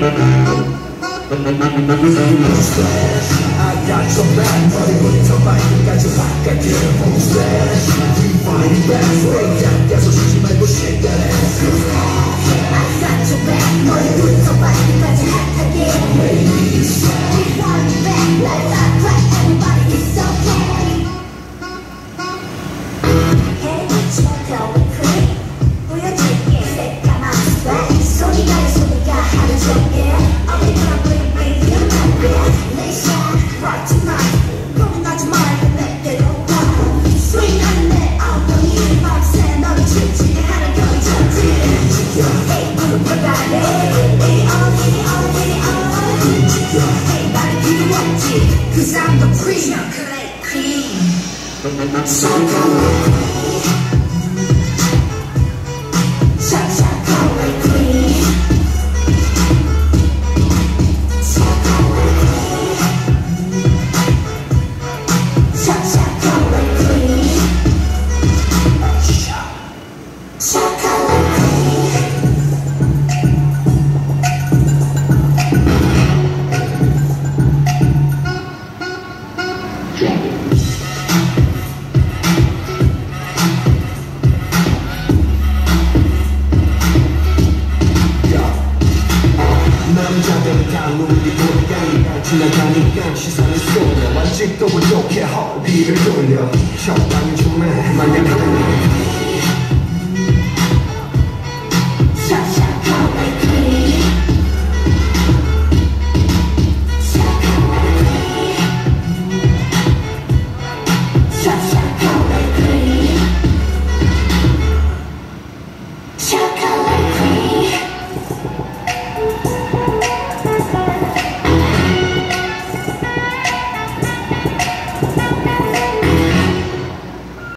I got your back, buddy, buddy, come back, you got your back, I can't hold Get cause I'm the cream. So cool. 향후 우리 분량이 지나가니까 시선을 쏠려 아직도 부족해 허비를 돌려 적당히 좀해 만약 그런 Shut, up.